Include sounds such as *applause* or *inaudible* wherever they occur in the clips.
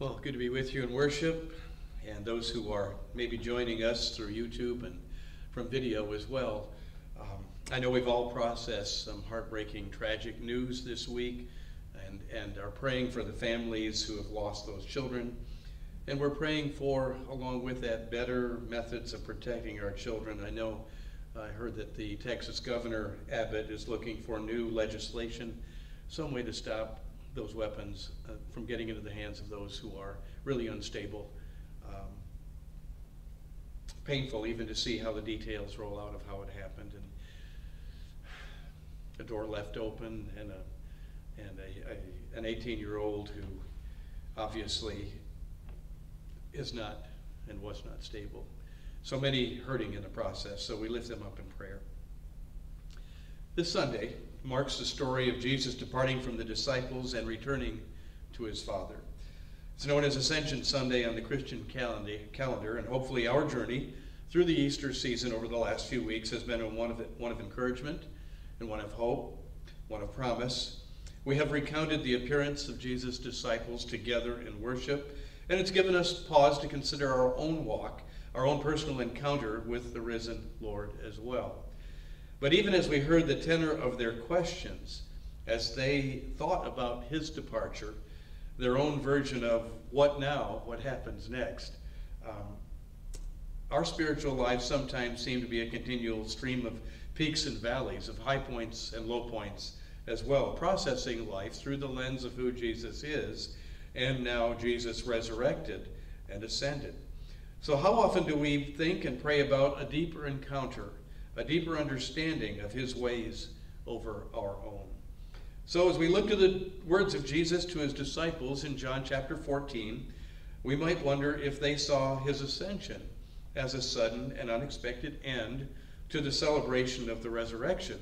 Well, good to be with you in worship, and those who are maybe joining us through YouTube and from video as well. Um, I know we've all processed some heartbreaking, tragic news this week, and, and are praying for the families who have lost those children. And we're praying for, along with that, better methods of protecting our children. I know I heard that the Texas Governor Abbott is looking for new legislation, some way to stop those weapons uh, from getting into the hands of those who are really unstable. Um, painful even to see how the details roll out of how it happened and a door left open and a and a, a an 18 year old who obviously is not and was not stable. So many hurting in the process, so we lift them up in prayer. This Sunday, marks the story of Jesus departing from the disciples and returning to his Father. It's known as Ascension Sunday on the Christian calendar, and hopefully our journey through the Easter season over the last few weeks has been one of, one of encouragement and one of hope, one of promise. We have recounted the appearance of Jesus' disciples together in worship, and it's given us pause to consider our own walk, our own personal encounter with the risen Lord as well. But even as we heard the tenor of their questions, as they thought about his departure, their own version of what now, what happens next, um, our spiritual lives sometimes seem to be a continual stream of peaks and valleys, of high points and low points as well, processing life through the lens of who Jesus is, and now Jesus resurrected and ascended. So, how often do we think and pray about a deeper encounter a deeper understanding of his ways over our own. So, as we look to the words of Jesus to his disciples in John chapter 14, we might wonder if they saw his ascension as a sudden and unexpected end to the celebration of the resurrection.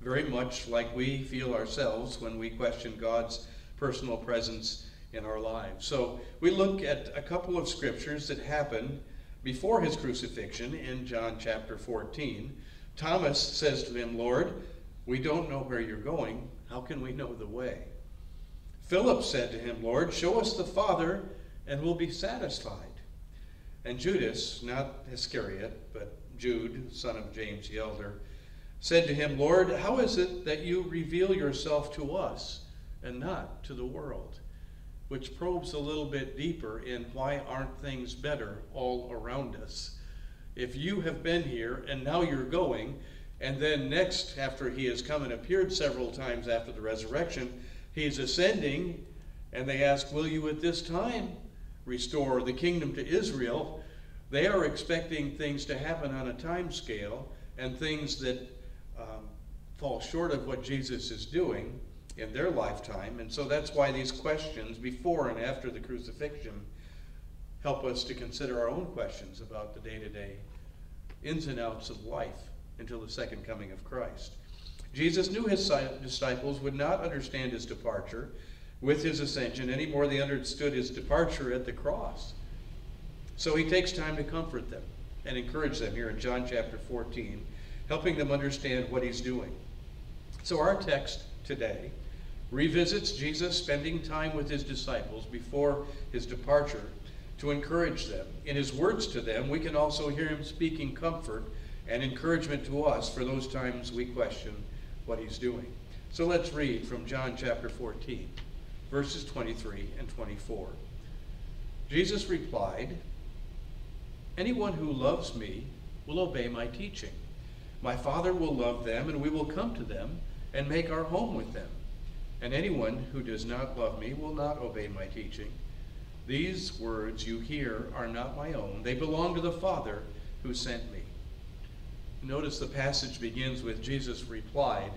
Very much like we feel ourselves when we question God's personal presence in our lives. So, we look at a couple of scriptures that happen before his crucifixion in John chapter 14, Thomas says to him, Lord, we don't know where you're going. How can we know the way? Philip said to him, Lord, show us the Father, and we'll be satisfied. And Judas, not Iscariot, but Jude, son of James the elder, said to him, Lord, how is it that you reveal yourself to us and not to the world? Which probes a little bit deeper in why aren't things better all around us. If you have been here and now you're going, and then next, after he has come and appeared several times after the resurrection, he's ascending, and they ask, Will you at this time restore the kingdom to Israel? They are expecting things to happen on a time scale and things that um, fall short of what Jesus is doing in their lifetime. And so that's why these questions before and after the crucifixion help us to consider our own questions about the day to day ins and outs of life until the second coming of Christ. Jesus knew his disciples would not understand his departure with his ascension any more than they understood his departure at the cross. So he takes time to comfort them and encourage them here in John chapter 14, helping them understand what he's doing. So our text today revisits Jesus spending time with his disciples before his departure to encourage them. In his words to them, we can also hear him speaking comfort and encouragement to us for those times we question what he's doing. So let's read from John chapter 14, verses 23 and 24. Jesus replied, Anyone who loves me will obey my teaching. My Father will love them, and we will come to them and make our home with them. And anyone who does not love me will not obey my teaching. These words you hear are not my own, they belong to the Father who sent me. Notice the passage begins with Jesus replied.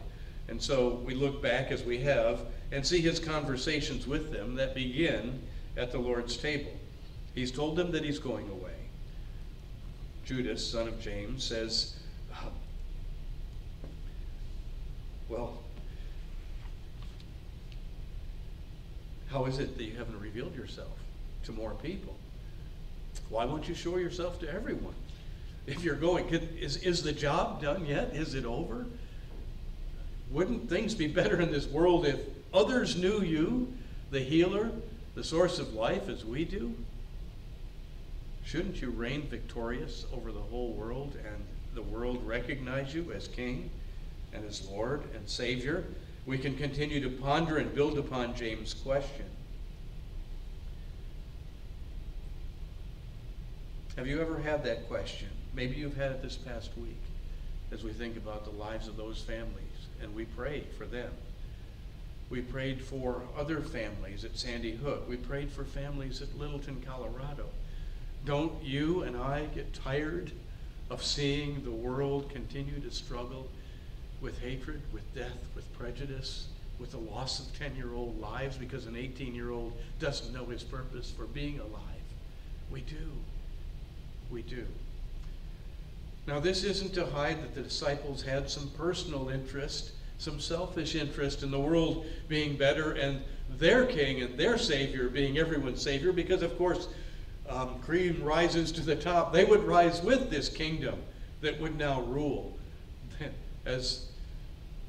And so we look back as we have and see his conversations with them that begin at the Lord's table. He's told them that he's going away. Judas, son of James, says, Well, How is it that you haven't revealed yourself to more people? Why won't you show yourself to everyone? If you're going, is, is the job done yet? Is it over? Wouldn't things be better in this world if others knew you, the healer, the source of life as we do, shouldn't you reign victorious over the whole world and the world recognize you as King and as Lord and Savior? We can continue to ponder and build upon James' question. Have you ever had that question? Maybe you've had it this past week as we think about the lives of those families, and we pray for them. We prayed for other families at Sandy Hook. We prayed for families at Littleton, Colorado. Don't you and I get tired of seeing the world continue to struggle with hatred, with death, with prejudice, with the loss of 10 year old lives because an 18 year old doesn't know his purpose for being alive? We do. We do. Now, this isn't to hide that the disciples had some personal interest, some selfish interest in the world being better and their king and their savior being everyone's savior, because, of course, um, cream rises to the top. They would rise with this kingdom that would now rule. *laughs* As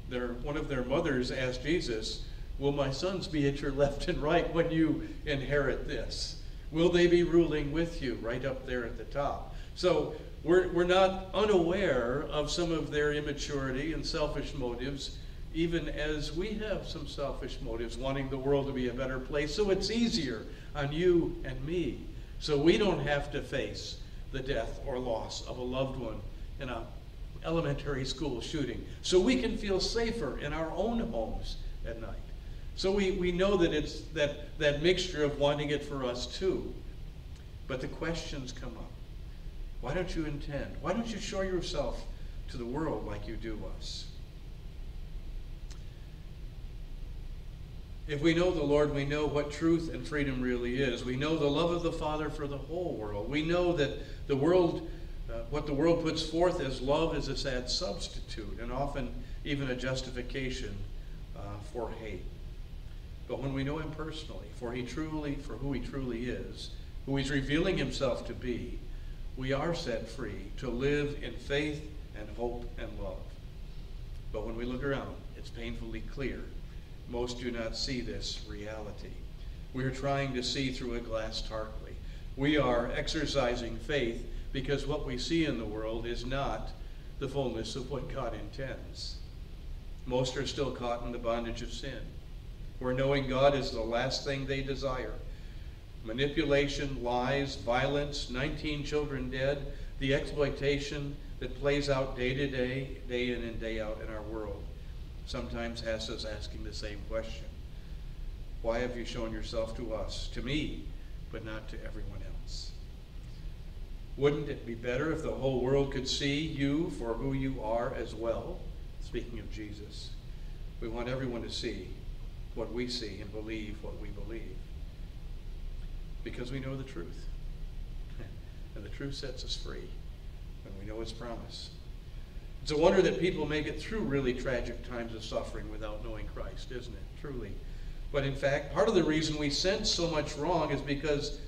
their, one of their mothers asked Jesus, Will my sons be at your left and right when you inherit this? Will they be ruling with you right up there at the top? So we're, we're not unaware of some of their immaturity and selfish motives, even as we have some selfish motives, wanting the world to be a better place. So it's easier on you and me. So we don't have to face the death or loss of a loved one in a elementary school shooting. So we can feel safer in our own homes at night. So we, we know that it's that, that mixture of wanting it for us too. But the questions come up. Why don't you intend? Why don't you show yourself to the world like you do us? If we know the Lord, we know what truth and freedom really is. We know the love of the Father for the whole world. We know that the world, uh, what the world puts forth as love is a sad substitute and often even a justification uh, for hate. But when we know him personally, for he truly, for who he truly is, who he's revealing himself to be, we are set free to live in faith and hope and love. But when we look around, it's painfully clear most do not see this reality. We are trying to see through a glass darkly. We are exercising faith because what we see in the world is not the fullness of what God intends. Most are still caught in the bondage of sin where knowing God is the last thing they desire. Manipulation, lies, violence, 19 children dead, the exploitation that plays out day to day, day in and day out in our world, sometimes has us asking the same question Why have you shown yourself to us, to me, but not to everyone else? Wouldn't it be better if the whole world could see you for who you are as well? Speaking of Jesus, we want everyone to see what we see and believe what we believe. Because we know the truth. *laughs* And the truth sets us free when we know its promise. It's a wonder that people make it through really tragic times of suffering without knowing Christ, isn't it? Truly. But in fact, part of the reason we sense so much wrong is because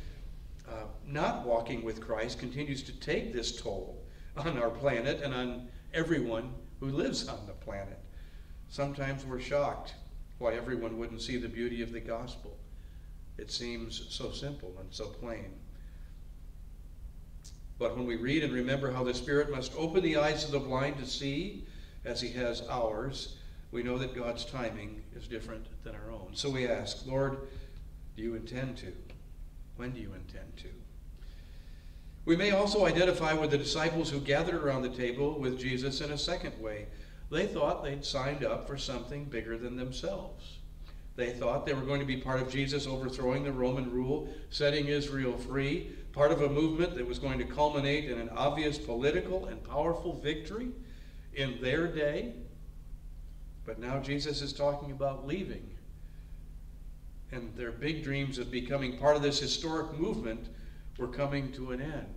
uh, not walking with Christ continues to take this toll on our planet and on everyone who lives on the planet. Sometimes we're shocked why everyone wouldn't see the beauty of the gospel. It seems so simple and so plain. But when we read and remember how the Spirit must open the eyes of the blind to see, as He has ours, we know that God's timing is different than our own. So we ask, Lord, do you intend to? When do you intend to? We may also identify with the disciples who gathered around the table with Jesus in a second way. They thought they'd signed up for something bigger than themselves. They thought they were going to be part of Jesus overthrowing the Roman rule, setting Israel free, part of a movement that was going to culminate in an obvious political and powerful victory in their day. But now Jesus is talking about leaving. And their big dreams of becoming part of this historic movement were coming to an end.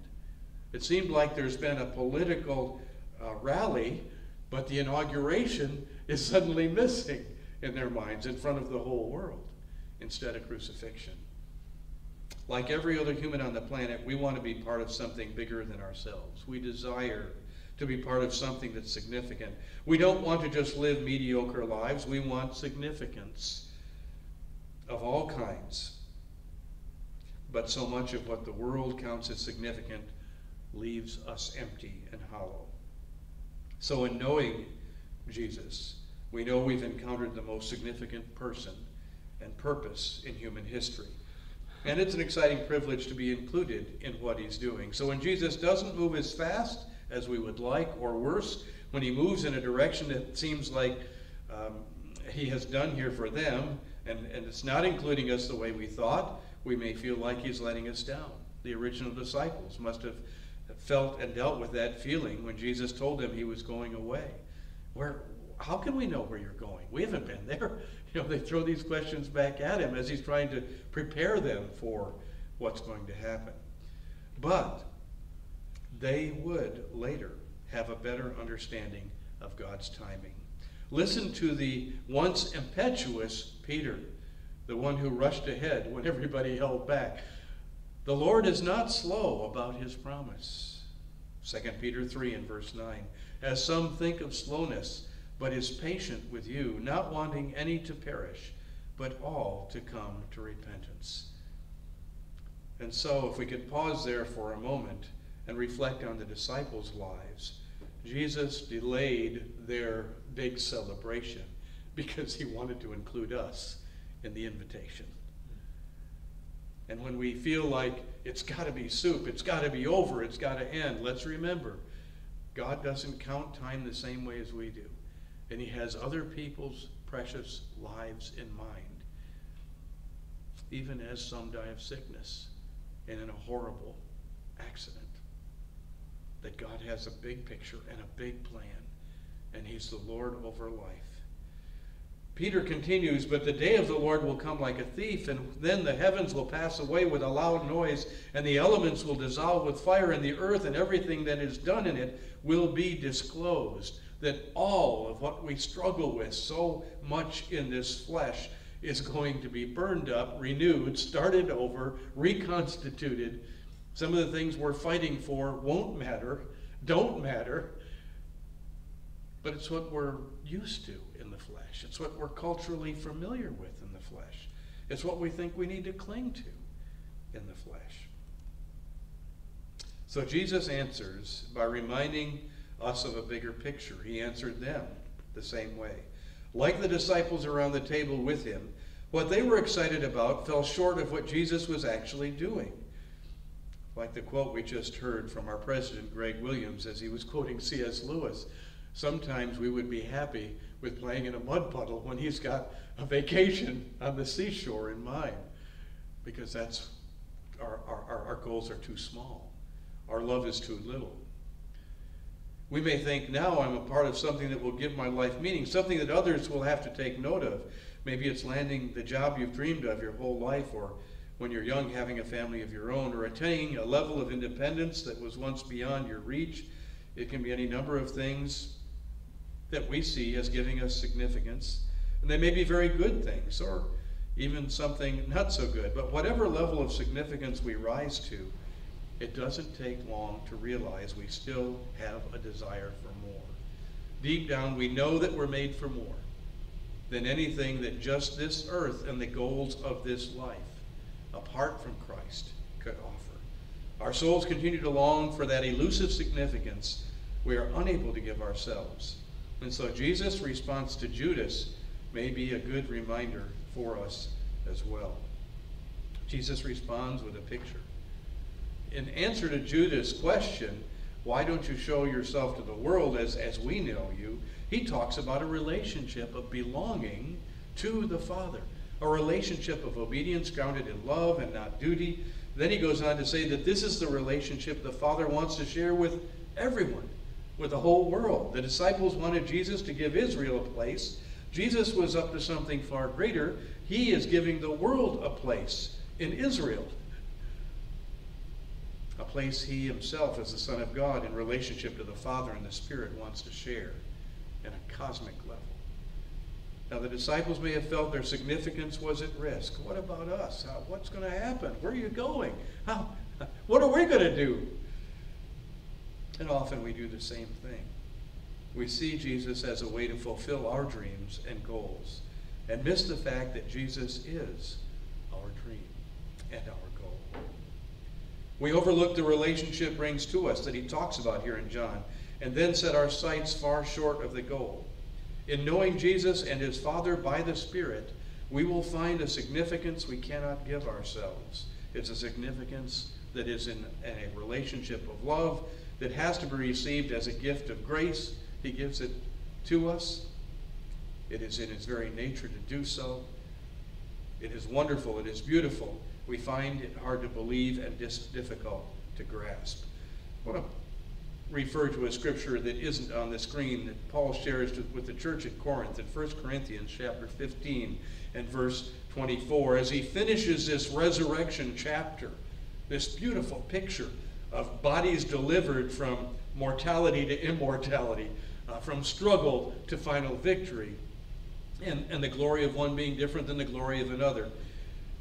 It seemed like there's been a political uh, rally but the inauguration *laughs* is suddenly missing in their minds in front of the whole world instead of crucifixion. Like every other human on the planet, we want to be part of something bigger than ourselves. We desire to be part of something that's significant. We don't want to just live mediocre lives, we want significance of all kinds. but so much of what the world counts as significant leaves us empty and hollow. So, in knowing Jesus, we know we've encountered the most significant person and purpose in human history. And it's an exciting privilege to be included in what he's doing. So, when Jesus doesn't move as fast as we would like, or worse, when he moves in a direction that seems like um, he has done here for them, and, and it's not including us the way we thought, we may feel like he's letting us down. The original disciples must have felt and dealt with that feeling when Jesus told them he was going away. Where, how can we know where you're going? We haven't been there. *laughs* You know, they throw these questions back at him as he's trying to prepare them for what's going to happen. But they would later have a better understanding of God's timing. Listen to the once impetuous Peter, the one who rushed ahead when everybody held back. The Lord is not slow about his promise. 2 Peter 3 and verse 9. As some think of slowness, but is patient with you, not wanting any to perish, but all to come to repentance. And so, if we could pause there for a moment and reflect on the disciples' lives, Jesus delayed their big celebration because he wanted to include us in the invitation. And when we feel like it's got to be soup, it's got to be over, it's got to end, let's remember God doesn't count time the same way as we do. And He has other people's precious lives in mind, even as some die of sickness and in a horrible accident. That God has a big picture and a big plan, and He's the Lord over life. Peter continues, But the day of the Lord will come like a thief, and then the heavens will pass away with a loud noise, and the elements will dissolve with fire, and the earth and everything that is done in it will be disclosed. That all of what we struggle with so much in this flesh is going to be burned up, renewed, started over, reconstituted. Some of the things we're fighting for won't matter, don't matter, but it's what we're used to in the flesh. It's what we're culturally familiar with in the flesh. It's what we think we need to cling to in the flesh. So Jesus answers by reminding us of a bigger picture. He answered them the same way. Like the disciples around the table with him, what they were excited about fell short of what Jesus was actually doing. Like the quote we just heard from our president, Greg Williams, as he was quoting C.S. Lewis sometimes we would be happy with playing in a mud puddle when he's got a vacation on the seashore in mind because that's our, our, our goals are too small. Our love is too little. We may think now I'm a part of something that will give my life meaning, something that others will have to take note of. Maybe it's landing the job you've dreamed of your whole life, or when you're young, having a family of your own, or attaining a level of independence that was once beyond your reach. It can be any number of things that we see as giving us significance. And they may be very good things or even something not so good. But whatever level of significance we rise to, it doesn't take long to realize we still have a desire for more. Deep down, we know that we're made for more than anything that just this earth and the goals of this life, apart from Christ, could offer. Our souls continue to long for that elusive significance we are unable to give ourselves. And so Jesus' response to Judas may be a good reminder for us as well. Jesus responds with a picture. In answer to Judas' question, why don't you show yourself to the world as, as we know you? He talks about a relationship of belonging to the Father, a relationship of obedience grounded in love and not duty. Then he goes on to say that this is the relationship the Father wants to share with everyone with the whole world. The disciples wanted Jesus to give Israel a place. Jesus was up to something far greater. He is giving the world a place in Israel. A place he himself, as the Son of God, in relationship to the Father and the Spirit, wants to share in a cosmic level. Now, the disciples may have felt their significance was at risk. What about us? How, what's going to happen? Where are you going? How, what are we going to do? And often we do the same thing. We see Jesus as a way to fulfill our dreams and goals and miss the fact that Jesus is our dream. and our goal. We overlook the relationship brings to us that he talks about here in John, and then set our sights far short of the goal. In knowing Jesus and his Father by the Spirit, we will find a significance we cannot give ourselves. It's a significance that is in a relationship of love that has to be received as a gift of grace. He gives it to us. It is in his very nature to do so. It is wonderful. It is beautiful. We find it hard to believe and difficult to grasp. I want to refer to a scripture that isn't on the screen that Paul shares with the church at Corinth in 1 Corinthians chapter 15 and verse 24 as he finishes this resurrection chapter, this beautiful picture of bodies delivered from mortality to immortality, uh, from struggle to final victory, and, and the glory of one being different than the glory of another.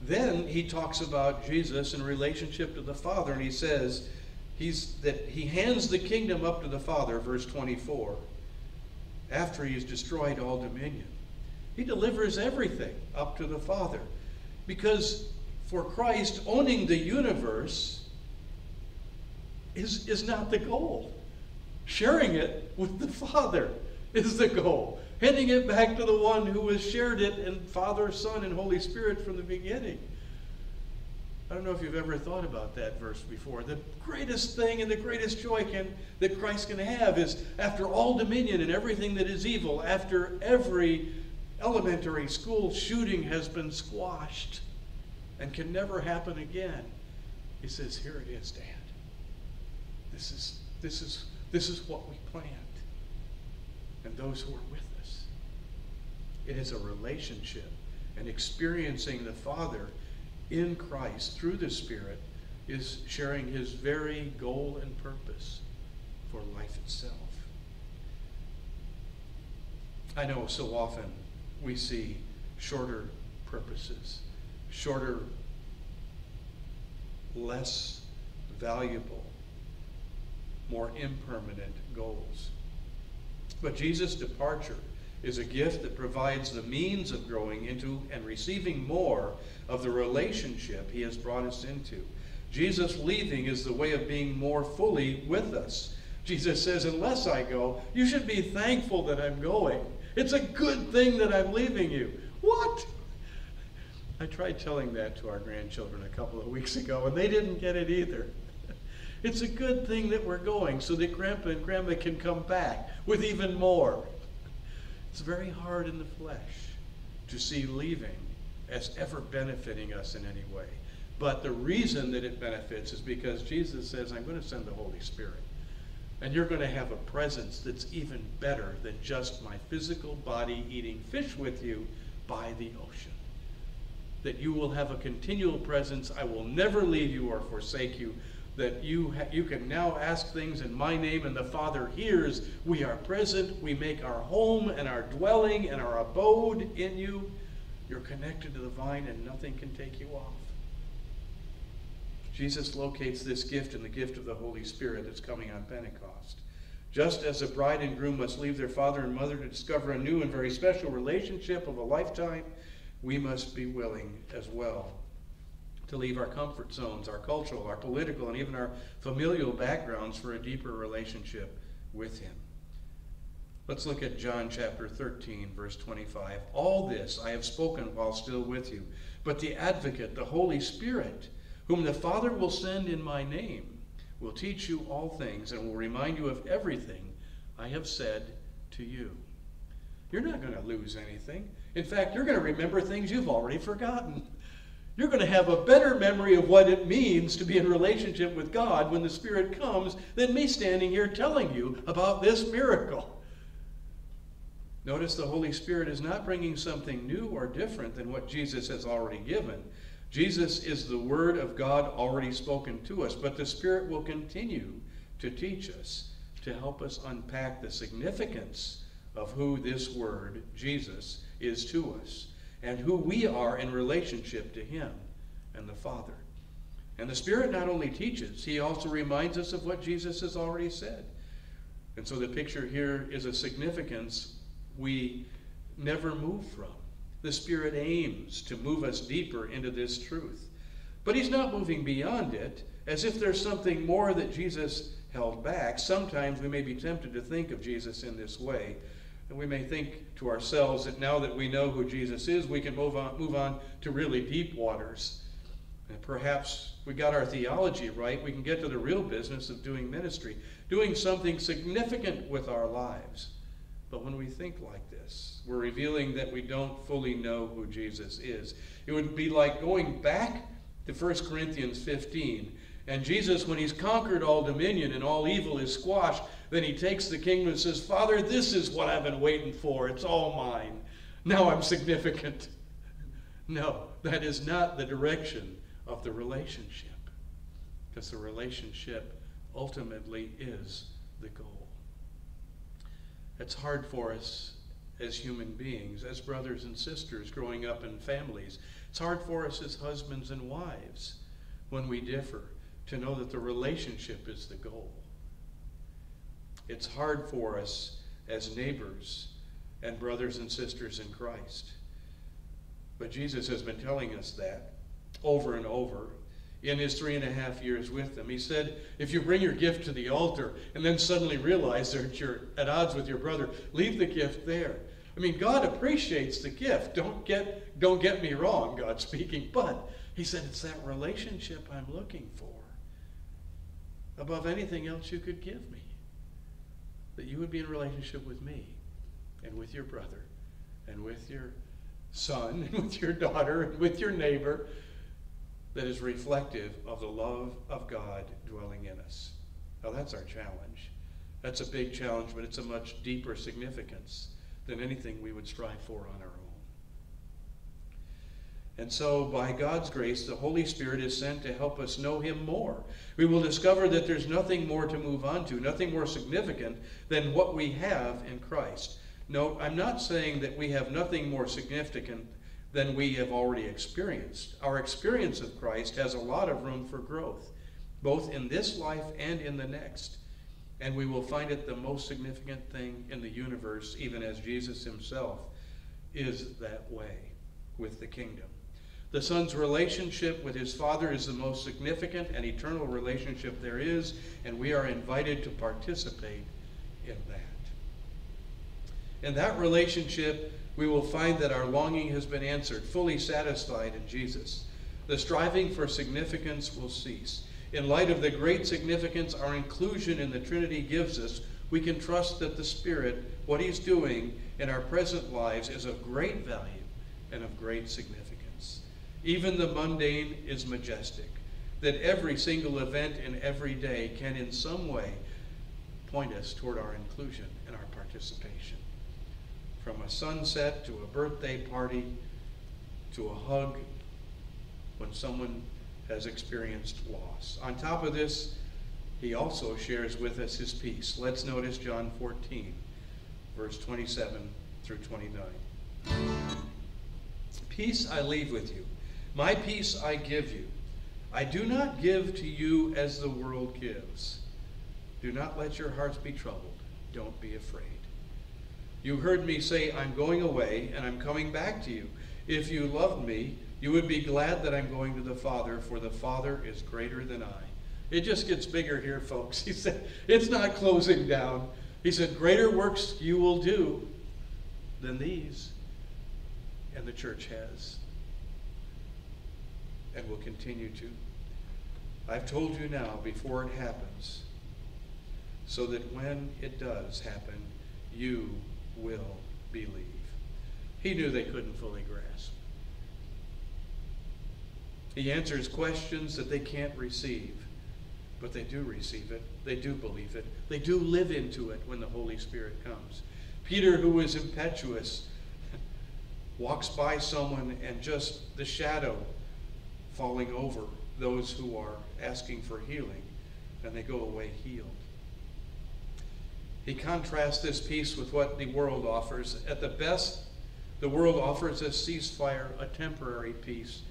Then he talks about Jesus in relationship to the Father, and he says he's, that he hands the kingdom up to the Father, verse 24, after he's destroyed all dominion. He delivers everything up to the Father. Because for Christ, owning the universe is, is not the goal. Sharing it with the Father is the goal. Handing it back to the one who has shared it in Father, Son, and Holy Spirit from the beginning. I don't know if you've ever thought about that verse before. The greatest thing and the greatest joy can, that Christ can have is after all dominion and everything that is evil, after every elementary school shooting has been squashed and can never happen again, he says, Here it is, Dad. This is, this is, this is what we planned. And those who are with us. It is a relationship and experiencing the Father in Christ through the Spirit is sharing his very goal and purpose for life itself. I know so often we see shorter purposes, shorter, less valuable, more impermanent goals. But Jesus' departure is a gift that provides the means of growing into and receiving more of the relationship he has brought us into. Jesus leaving is the way of being more fully with us. Jesus says, Unless I go, you should be thankful that I'm going. It's a good thing that I'm leaving you. What? I tried telling that to our grandchildren a couple of weeks ago, and they didn't get it either. It's a good thing that we're going so that Grandpa and Grandma can come back with even more. It's very hard in the flesh to see leaving as ever benefiting us in any way. But the reason that it benefits is because Jesus says, I'm going to send the Holy Spirit. And you're going to have a presence that's even better than just my physical body eating fish with you by the ocean. That you will have a continual presence. I will never leave you or forsake you that you, you can now ask things in my name, and the Father hears. We are present. We make our home and our dwelling and our abode in you. You're connected to the vine, and nothing can take you off. Jesus locates this gift in the gift of the Holy Spirit that's coming on Pentecost. Just as a bride and groom must leave their father and mother to discover a new and very special relationship of a lifetime, we must be willing as well to leave our comfort zones, our cultural, our political, and even our familial backgrounds for a deeper relationship with Him. Let's look at John chapter 13, verse 25. All this I have spoken while still with you, but the advocate, the Holy Spirit, whom the Father will send in my name, will teach you all things and will remind you of everything I have said to you. You're not going to lose anything. In fact, you're going to remember things you've already forgotten. You're going to have a better memory of what it means to be in relationship with God when the Spirit comes than me standing here telling you about this miracle. Notice the Holy Spirit is not bringing something new or different than what Jesus has already given. Jesus is the Word of God already spoken to us, but the Spirit will continue to teach us, to help us unpack the significance of who this Word, Jesus, is to us and who we are in relationship to Him and the Father. And the Spirit not only teaches, He also reminds us of what Jesus has already said. And so the picture here is a significance we never move from. The Spirit aims to move us deeper into this truth. But he's not moving beyond it, as if there's something more that Jesus held back. Sometimes we may be tempted to think of Jesus in this way. And we may think to ourselves that now that we know who Jesus is, we can move on, move on to really deep waters. And perhaps we got our theology right, we can get to the real business of doing ministry, doing something significant with our lives. But when we think like this, we're revealing that we don't fully know who Jesus is. It would be like going back to 1 Corinthians 15 and Jesus, when he's conquered all dominion and all evil is squashed, then he takes the kingdom and says, Father, this is what I've been waiting for. It's all mine. Now I'm significant. *laughs* No, that is not the direction of the relationship. Because the relationship ultimately is the goal. It's hard for us as human beings, as brothers and sisters growing up in families. It's hard for us as husbands and wives when we differ to know that the relationship is the goal. It's hard for us as neighbors and brothers and sisters in Christ. But Jesus has been telling us that over and over in his three and a half years with them. He said, if you bring your gift to the altar and then suddenly realize that you're at odds with your brother, leave the gift there. I mean, God appreciates the gift. Don't get, don't get me wrong, God speaking, but he said it's that relationship I'm looking for above anything else you could give me. That you would be in relationship with me and with your brother and with your son and *laughs* with your daughter and with your neighbor that is reflective of the love of God dwelling in us. Now, that's our challenge. That's a big challenge, but it's a much deeper significance than anything we would strive for on our. And so, by God's grace, the Holy Spirit is sent to help us know Him more. We will discover that there's nothing more to move on to, nothing more significant than what we have in Christ. No, I'm not saying that we have nothing more significant than we have already experienced. Our experience of Christ has a lot of room for growth, both in this life and in the next. And we will find it the most significant thing in the universe, even as Jesus himself is that way with the kingdom. The son's relationship with his father is the most significant and eternal relationship there is, and we are invited to participate in that. In that relationship, we will find that our longing has been answered, fully satisfied in Jesus. The striving for significance will cease. In light of the great significance our inclusion in the Trinity gives us, we can trust that the Spirit, what He's doing in our present lives, is of great value and of great significance. Even the mundane is majestic, that every single event in every day can in some way point us toward our inclusion and our participation. From a sunset to a birthday party to a hug when someone has experienced loss. On top of this, he also shares with us his peace. Let's notice John 14, verse 27 through 29. Peace I leave with you. My peace I give you. I do not give to you as the world gives. Do not let your hearts be troubled. Don't be afraid. You heard me say, I'm going away and I'm coming back to you. If you loved me, you would be glad that I'm going to the Father, for the Father is greater than I. It just gets bigger here, folks. *laughs* He said, it's not closing down. He said, greater works you will do than these. And the church has and will continue to. I've told you now before it happens, so that when it does happen, you will believe. He knew they couldn't fully grasp. He answers questions that they can't receive, but they do receive it. They do believe it. They do live into it when the Holy Spirit comes. Peter, who is impetuous, *laughs* walks by someone and just the shadow falling over those who are asking for healing, and they go away healed. He contrasts this peace with what the world offers. At the best, the world offers a ceasefire, a temporary peace,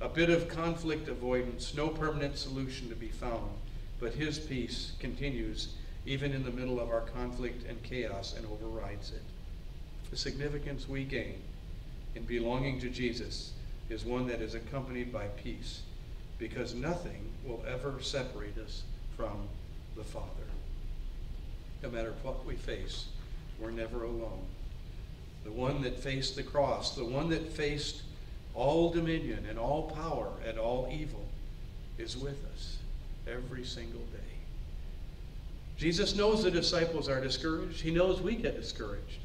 a bit of conflict avoidance, no permanent solution to be found. But his peace continues even in the middle of our conflict and chaos and overrides it. The significance we gain in belonging to Jesus is one that is accompanied by peace. because nothing will ever separate us from the Father. No matter what we face, we're never alone. The one that faced the cross, the one that faced all dominion and all power and all evil, is with us every single day. Jesus knows the disciples are discouraged. He knows we get discouraged.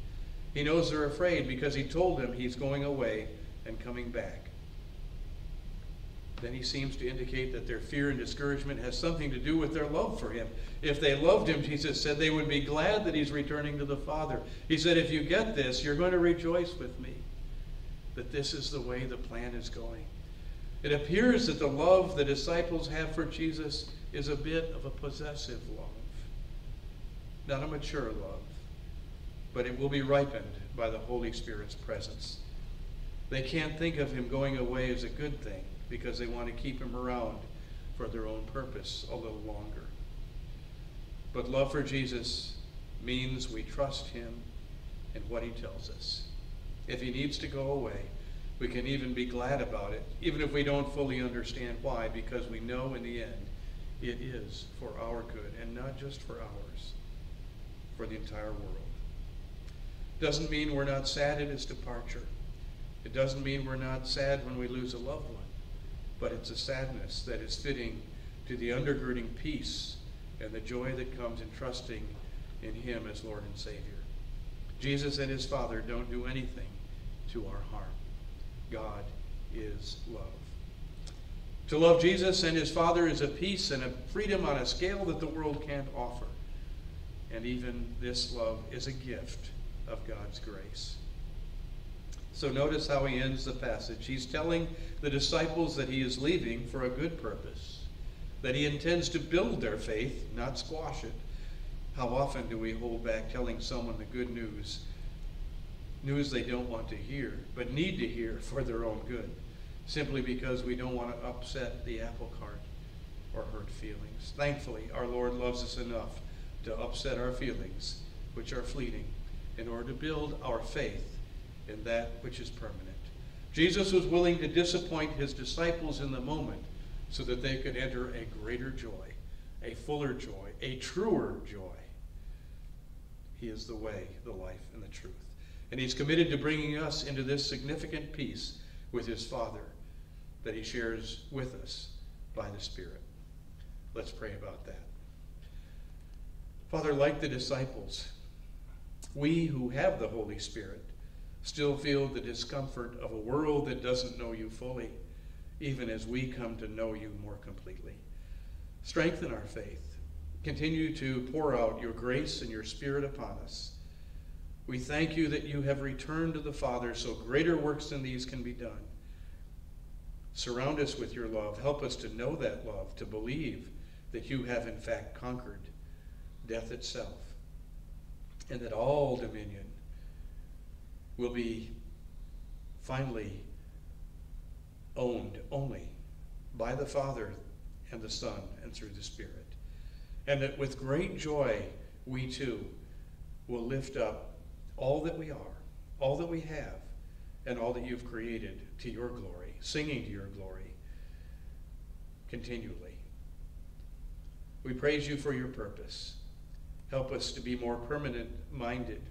He knows they're afraid because he told them he's going away and coming back. Then he seems to indicate that their fear and discouragement has something to do with their love for him. If they loved him, Jesus said, they would be glad that he's returning to the Father. He said, if you get this, you're going to rejoice with me that this is the way the plan is going. It appears that the love the disciples have for Jesus is a bit of a possessive love, not a mature love, but it will be ripened by the Holy Spirit's presence. They can't think of him going away as a good thing because they want to keep him around for their own purpose a little longer. But love for Jesus means we trust him in what he tells us. If he needs to go away, we can even be glad about it, even if we don't fully understand why, because we know in the end it is for our good and not just for ours, for the entire world. Doesn't mean we're not sad at his departure. It doesn't mean we're not sad when we lose a loved one, but it's a sadness that is fitting to the undergirding peace and the joy that comes in trusting in him as Lord and Savior. Jesus and his Father don't do anything to our harm. God is love. To love Jesus and his Father is a peace and a freedom on a scale that the world can't offer. And even this love is a gift of God's grace. So notice how he ends the passage. He's telling the disciples that he is leaving for a good purpose, that he intends to build their faith, not squash it. How often do we hold back telling someone the good news news they don't want to hear, but need to hear for their own good, simply because we don't want to upset the apple cart or hurt feelings. Thankfully, our Lord loves us enough to upset our feelings, which are fleeting, in order to build our faith in that which is permanent. Jesus was willing to disappoint his disciples in the moment so that they could enter a greater joy, a fuller joy, a truer joy. He is the way, the life, and the truth. And he's committed to bringing us into this significant peace with his Father that he shares with us by the Spirit. Let's pray about that. Father, like the disciples, we who have the Holy Spirit still feel the discomfort of a world that doesn't know you fully, even as we come to know you more completely. Strengthen our faith. Continue to pour out your grace and your Spirit upon us we thank you that you have returned to the Father so greater works than these can be done. Surround us with your love. Help us to know that love, to believe that you have in fact conquered death itself, and that all dominion will be finally owned only by the Father and the Son and through the Spirit. And that with great joy we too will lift up all that we are, all that we have, and all that you've created to your glory, singing to your glory continually. We praise you for your purpose. Help us to be more permanent minded.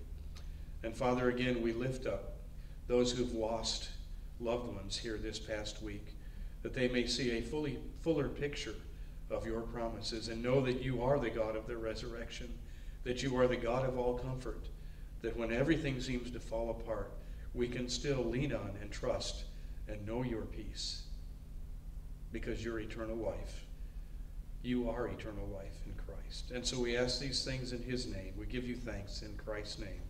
And Father, again, we lift up those who've lost loved ones here this past week, that they may see a fully fuller picture of your promises and know that you are the God of the resurrection, that you are the God of all comfort, that when everything seems to fall apart, we can still lean on and trust and know your peace because you're eternal life. You are eternal life in Christ. And so we ask these things in his name. We give you thanks in Christ's name.